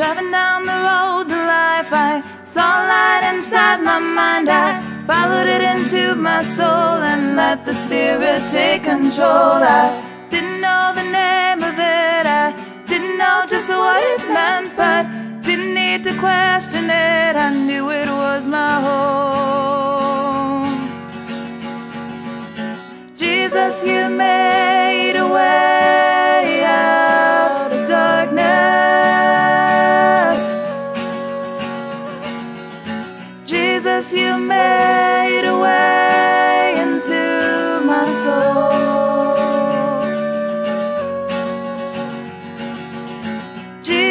Driving down the road to life, I saw light inside my mind. I followed it into my soul and let the spirit take control. I didn't know the name of it, I didn't know just what it meant, but didn't need to question it. I knew.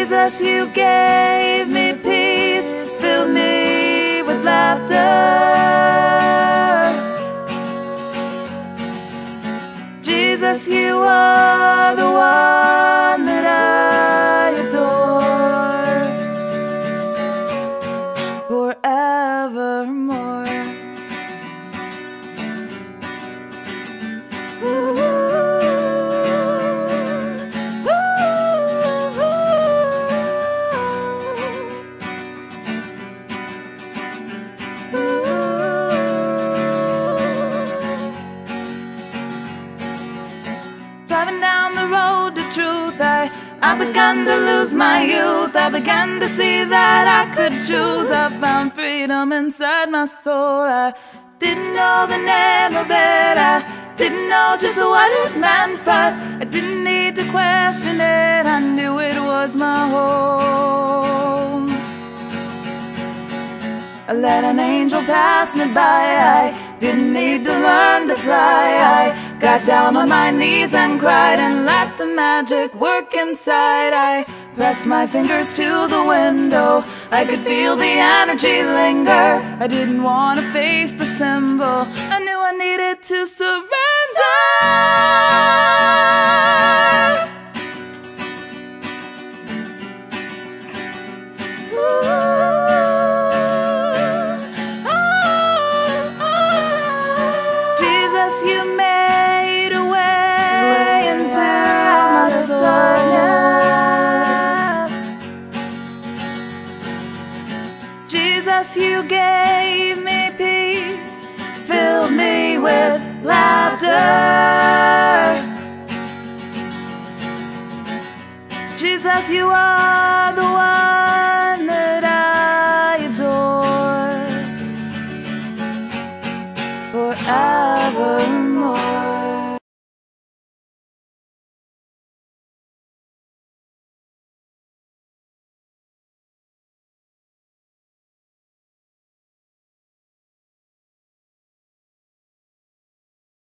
Jesus, you gave me peace, filled me with laughter. Jesus, you are the one that I adore forevermore. Driving down the road to truth, I, I began to lose my youth. I began to see that I could choose. I found freedom inside my soul. I didn't know the name of it. I didn't know just what it meant, but I didn't need to question it. I knew it was my home. I let an angel pass me by. I didn't need to learn to fly. I got down on my knees and cried and let the magic work inside. I pressed my fingers to the window. I could feel the energy linger. I didn't want to face the symbol. I knew I needed to surrender. Oh, oh, oh. Jesus, you made yes, you gave me peace, filled me with laughter. Jesus, you are the one.